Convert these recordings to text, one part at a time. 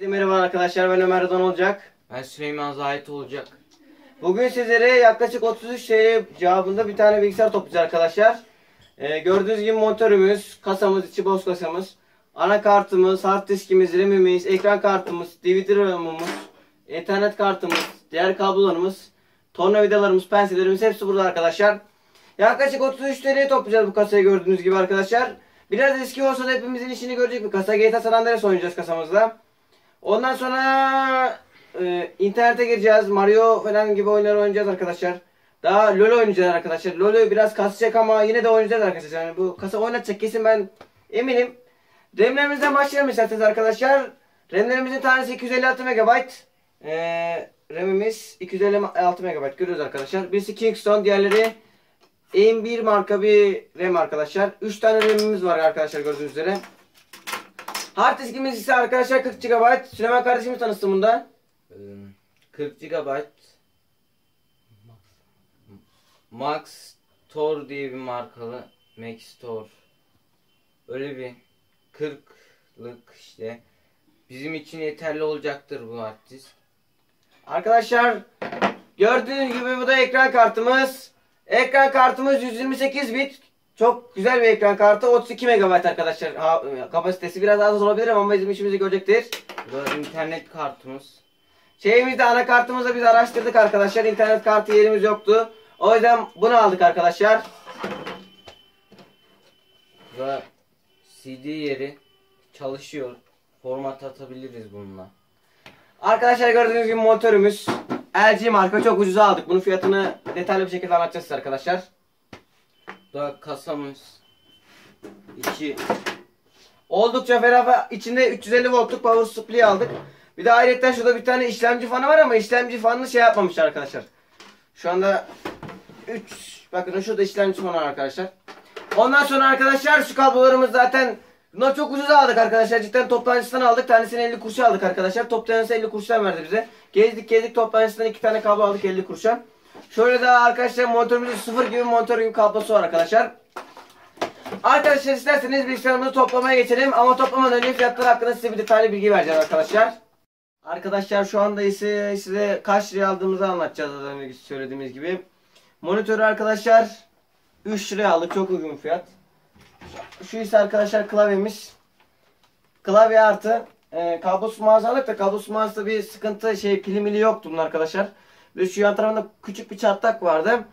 Merhaba arkadaşlar ben Ömer Rıdvan olacak. Ben Süleyman Zahit olacak. Bugün sizlere yaklaşık 33 TL cevabında bir tane bilgisayar toplayacağız arkadaşlar. Ee, gördüğünüz gibi monitörümüz, kasamız, içi boş kasamız, anakartımız, hard diskimiz, RAM'imiz, ekran kartımız, DVD RAM'ımız, internet kartımız, diğer kablolarımız, tornavidalarımız, pensellerimiz hepsi burada arkadaşlar. Yaklaşık 33 TL toplayacağız bu kasayı gördüğünüz gibi arkadaşlar. Biraz eski olsa da hepimizin işini görecek bir kasa. GTA San Andreas oynayacağız kasamızda. Ondan sonra e, internete gireceğiz. Mario falan gibi oyunlar oynayacağız arkadaşlar. Daha LoL oynayacağız arkadaşlar. LoL'ü biraz kasacak ama yine de oynayacağız arkadaşlar. Yani bu kasa oynatacak kesin ben eminim. RAM'lerimizden başlayalım isterseniz arkadaşlar. RAM'lerimizin tanesi 256 MB. Ee, RAM'imiz 256 MB görüyoruz arkadaşlar. Birisi Kingston, diğerleri AIM1 marka bir RAM arkadaşlar. 3 tane RAM'imiz var arkadaşlar gördüğünüz üzere. Hard diskimiz ise arkadaşlar 40 GB. Süleyman kardeşimiz tanıştı bunda. Ee, 40 GB Max Tor diye bir markalı Max Tor. Öyle bir 40'lık işte. Bizim için yeterli olacaktır bu hard disk. Arkadaşlar gördüğünüz gibi bu da ekran kartımız. Ekran kartımız 128 bit. Çok güzel bir ekran kartı. 32 MB arkadaşlar. Ha, kapasitesi biraz az olabilir ama bizim işimizi görecektir. Bu internet kartımız. Şeyimizde anakartımızda biz araştırdık arkadaşlar. İnternet kartı yerimiz yoktu. O yüzden bunu aldık arkadaşlar. Bu CD yeri çalışıyor. Format atabiliriz bununla. Arkadaşlar gördüğünüz gibi monitörümüz. LG marka çok ucuza aldık. Bunun fiyatını detaylı bir şekilde anlatacağız size arkadaşlar. Bu da kasamız. İçi Oldukça ferah içinde 350 voltluk power supply aldık. Bir de ayrıca şurada bir tane işlemci fanı var ama işlemci fanını şey yapmamışlar arkadaşlar. Şu anda 3 bakın şurada işlemci fanı arkadaşlar. Ondan sonra arkadaşlar şu kablolarımız zaten bunlar çok ucuz aldık arkadaşlar. Cidden toptancısından aldık. Tanesini 50 kuruşa aldık arkadaşlar. Top tanesi 50 kuruştan verdi bize. Gezdik gezdik toptancısından 2 tane kablo aldık 50 kuruşa. Şöyle daha arkadaşlar monitörümüzün sıfır gibi monitör gibi kablosu var arkadaşlar. Arkadaşlar isterseniz bilgisayarımızı toplamaya geçelim ama toplamadan önce fiyatlar hakkında size bir detaylı bilgi vereceğim arkadaşlar. Arkadaşlar şu anda ise size kaç liraya aldığımızı anlatacağız az önce söylediğimiz gibi. Monitörü arkadaşlar 3 liraya aldık çok uygun fiyat. Şu ise arkadaşlar klavyemiz. Klavye artı e, kablosuz mağaza aldık da kablosuz mağazada bir sıkıntı şey pili mili yoktu bunun arkadaşlar. Ve şu yan tarafında küçük bir çatlak vardı.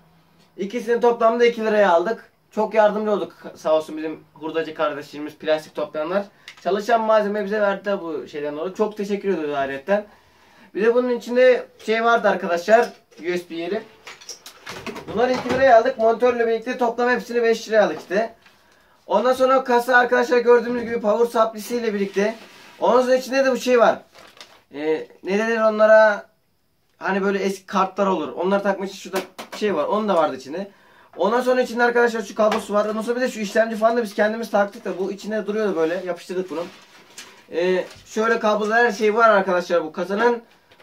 İkisini toplamda 2 liraya aldık. Çok yardımcı olduk sağ olsun bizim hurdacı kardeşlerimiz plastik toplayanlar. Çalışan malzeme bize verdiler bu şeyden dolayı. Çok teşekkür ediyoruz ayrıca. Bir de bunun içinde şey vardı arkadaşlar. USB yeri. Bunları 2 liraya aldık. Monitörle birlikte toplam hepsini 5 liraya aldık işte. Ondan sonra kasa arkadaşlar gördüğümüz gibi power supply'si ile birlikte. Sonra içinde de bu şey var. Ee, ne denir onlara? Hani böyle eski kartlar olur. Onları için şurada şey var. Onun da vardı içinde. Ondan sonra içinde arkadaşlar şu kablosu var. Ondan sonra bir de şu işlemci falan da biz kendimiz taktık da bu içinde duruyordu böyle. Yapıştırdık bunu. Ee, şöyle kablolar her şey var arkadaşlar bu kasanın.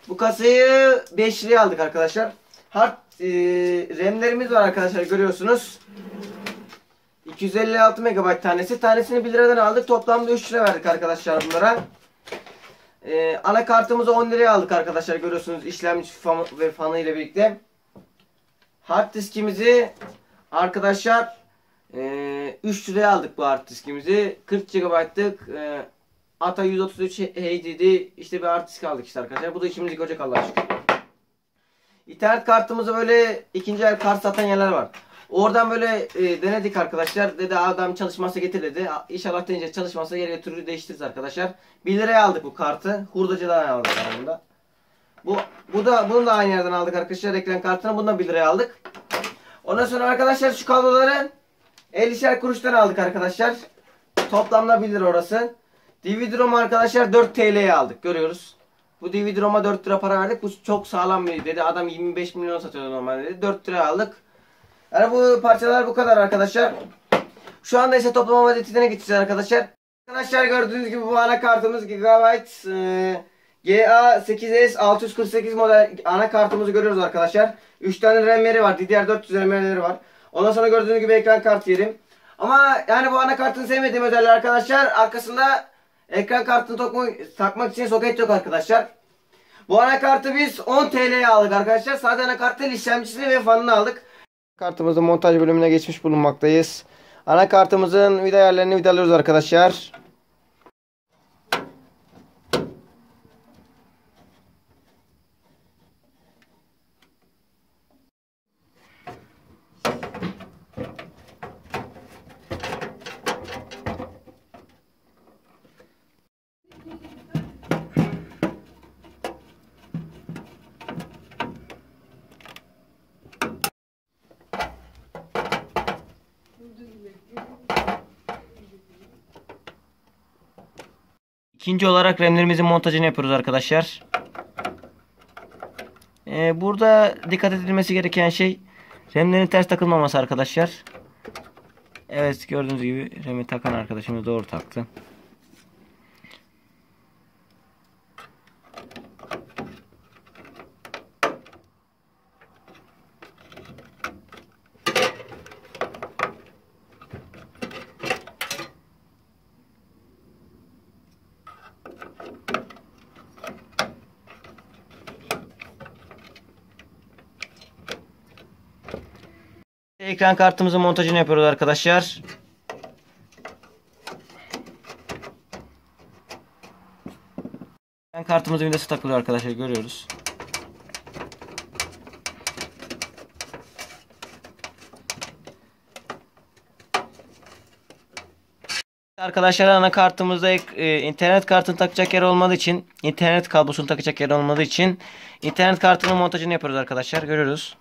Bu kasayı 5 liraya aldık arkadaşlar. Hard e, RAM'lerimiz var arkadaşlar görüyorsunuz. 256 MB tanesi. Tanesini 1 liradan aldık. Toplamda 3 lira verdik arkadaşlar bunlara. Ee, anakartımızı 10 liraya aldık arkadaşlar görüyorsunuz işlemci fan ve fanı ile birlikte. Hard diskimizi arkadaşlar e, 3 liraya aldık bu hard diskimizi. 40 GB'lık e, ATA 133 HDD işte bir hard disk aldık işte arkadaşlar. Bu da işimizi görecek Allah'a şükür. İnternet kartımızı böyle ikinci el kart satan yerler var. Oradan böyle e, denedik arkadaşlar. Dedi adam çalışmazsa getir dedi. İnşallah deyince çalışmazsa geri götürür değiştiririz arkadaşlar. 1 liraya aldık bu kartı. Hurdacıdan aldık aramında. Bu, bu da bunu da aynı yerden aldık arkadaşlar. Ekran kartını bundan 1 liraya aldık. Ondan sonra arkadaşlar şu kabloları 50'şer kuruştan aldık arkadaşlar. Toplamda 1 lira orası. DVD-ROM arkadaşlar 4 TL'ye aldık. Görüyoruz. Bu DVD-ROM'a 4 lira para verdik. Bu çok sağlam bir dedi. Adam 25 milyon satıyordu normalde dedi. 4 lira aldık. Yani bu parçalar bu kadar arkadaşlar. Şu anda ise toplama vaziyetine geçeceğiz arkadaşlar. Arkadaşlar gördüğünüz gibi bu anakartımız Gigabyte e, GA8S 648 model anakartımızı görüyoruz arkadaşlar. 3 tane RAM yeri var. DDR400 RAM yeri var. Ondan sonra gördüğünüz gibi ekran kart yeri. Ama yani bu anakartın sevmediğim özelliği arkadaşlar arkasında Ekran kartını takmak, takmak için soket yok arkadaşlar. Bu anakartı biz 10 TL'ye aldık arkadaşlar. Sadece anakartın işlemcisini ve fanını aldık. Kartımızın montaj bölümüne geçmiş bulunmaktayız. Anakartımızın vida yerlerini vidalıyoruz arkadaşlar. İkinci olarak remlerimizin montajını yapıyoruz arkadaşlar. Ee, burada dikkat edilmesi gereken şey remlerin ters takılmaması arkadaşlar. Evet gördüğünüz gibi remi takan arkadaşımız doğru taktı. Ekran kartımızın montajını yapıyoruz arkadaşlar. Ekran kartımızın vidası takılıyor arkadaşlar görüyoruz. Arkadaşlar anakartımızda e, internet kartını takacak yer olmadığı için internet kablosunu takacak yer olmadığı için internet kartının montajını yapıyoruz arkadaşlar görüyoruz.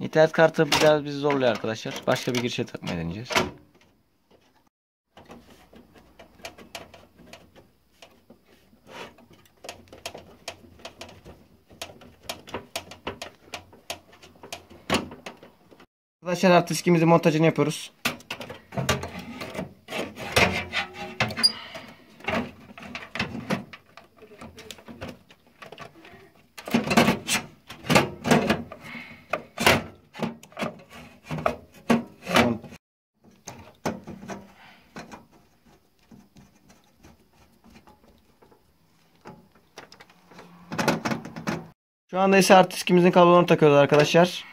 İnternet kartı biraz bizi zorluyor arkadaşlar. Başka bir girişe takmaya deneyeceğiz. Arkadaşlar hard diskimizin montajını yapıyoruz. Şu anda ise hard diskimizin kablolarını takıyoruz arkadaşlar.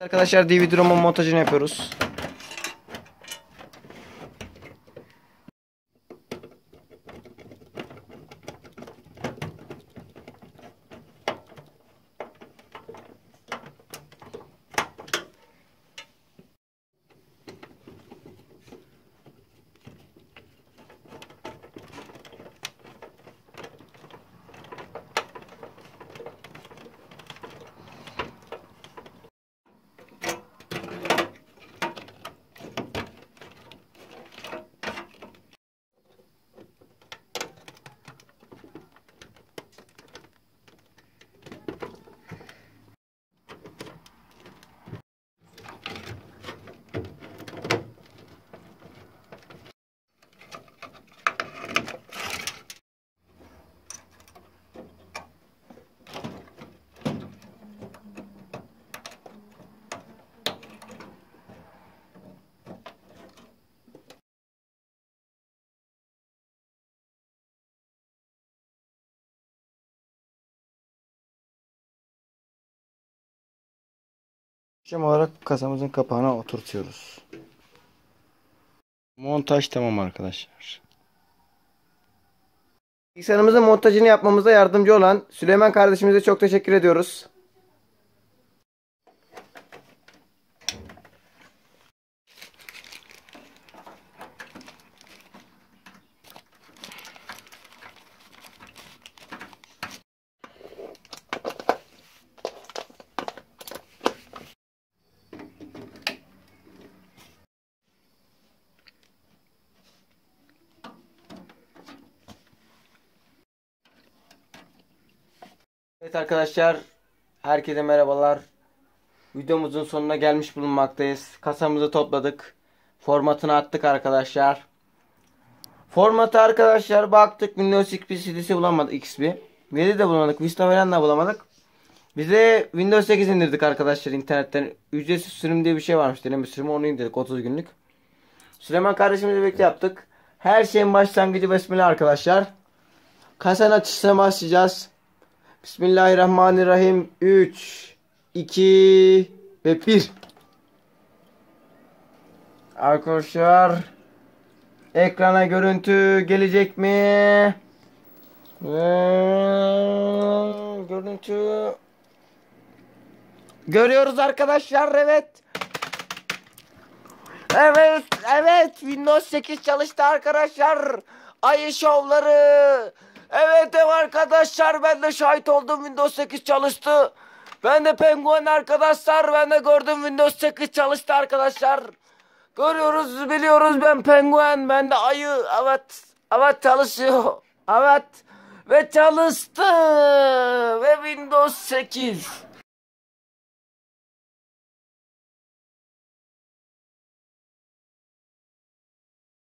Arkadaşlar DVD-ROM'un montajını yapıyoruz. İşlem olarak kasamızın kapağına oturtuyoruz. Montaj tamam arkadaşlar. Bilgisayarımızın montajını yapmamıza yardımcı olan Süleyman kardeşimize çok teşekkür ediyoruz. Evet arkadaşlar, herkese merhabalar. Videomuzun sonuna gelmiş bulunmaktayız. Kasamızı topladık. Formatını attık arkadaşlar. Formatı arkadaşlar baktık Windows XP CD'si bulamadık XP. Veri de bulamadık. Vista falan da bulamadık. Bize Windows 8 indirdik arkadaşlar internetten. Ücretsiz sürüm diye bir şey varmış. Deneme sürümü onu indirdik 30 günlük. Süleyman kardeşimizle birlikte yaptık. Her şeyin başlangıcı besmele arkadaşlar. Kasanın açışına başlayacağız. Bismillahirrahmanirrahim. 3, 2 ve 1. Arkadaşlar ekrana görüntü gelecek mi? Ee, görüntü Görüyoruz arkadaşlar evet. Evet evet Windows 8 çalıştı arkadaşlar. Ayı şovları. Evet ev arkadaşlar ben de şahit oldum Windows 8 çalıştı. Ben de penguen arkadaşlar ben de gördüm Windows 8 çalıştı arkadaşlar. Görüyoruz biliyoruz ben penguen ben de ayı evet evet çalışıyor evet ve çalıştı ve Windows 8